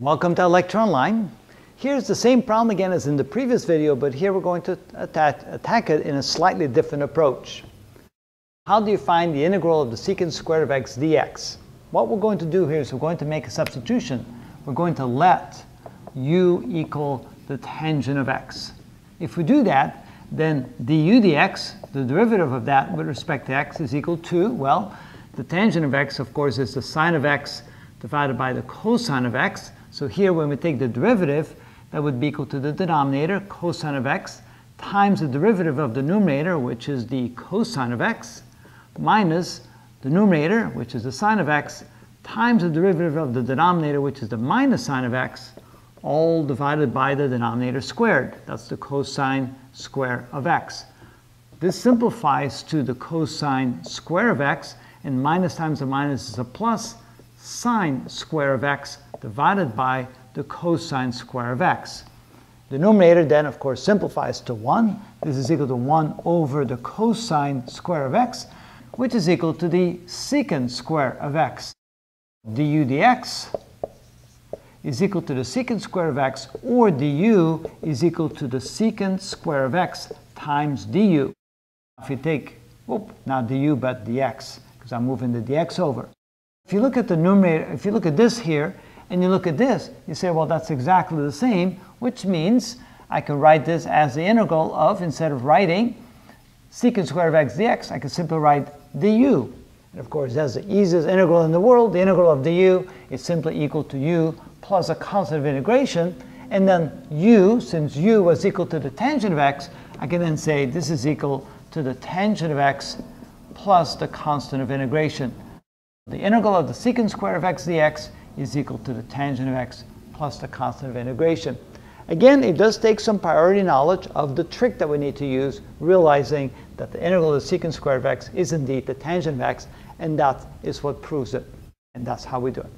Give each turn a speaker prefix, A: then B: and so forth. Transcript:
A: Welcome to ilectureonline. Here's the same problem again as in the previous video, but here we're going to attack, attack it in a slightly different approach. How do you find the integral of the secant squared of x dx? What we're going to do here is we're going to make a substitution. We're going to let u equal the tangent of x. If we do that, then du dx, the derivative of that with respect to x is equal to, well, the tangent of x, of course, is the sine of x divided by the cosine of x. So here, when we take the derivative, that would be equal to the denominator, cosine of x, times the derivative of the numerator, which is the cosine of x, minus the numerator, which is the sine of x, times the derivative of the denominator, which is the minus sine of x, all divided by the denominator squared. That's the cosine square of x. This simplifies to the cosine square of x, and minus times a minus is a plus, sine square of x divided by the cosine square of x. The numerator then, of course, simplifies to 1. This is equal to 1 over the cosine square of x, which is equal to the secant square of x. du dx is equal to the secant square of x, or du is equal to the secant square of x times du. If you take, whoop, not du, but dx, because I'm moving the dx over. If you look at the numerator, if you look at this here, and you look at this, you say, well, that's exactly the same, which means I can write this as the integral of, instead of writing secant square of x dx, I can simply write du. And of course, that's the easiest integral in the world. The integral of du is simply equal to u plus a constant of integration. And then u, since u was equal to the tangent of x, I can then say this is equal to the tangent of x plus the constant of integration. The integral of the secant square of x dx is equal to the tangent of x plus the constant of integration. Again, it does take some priority knowledge of the trick that we need to use, realizing that the integral of the secant square of x is indeed the tangent of x, and that is what proves it. And that's how we do it.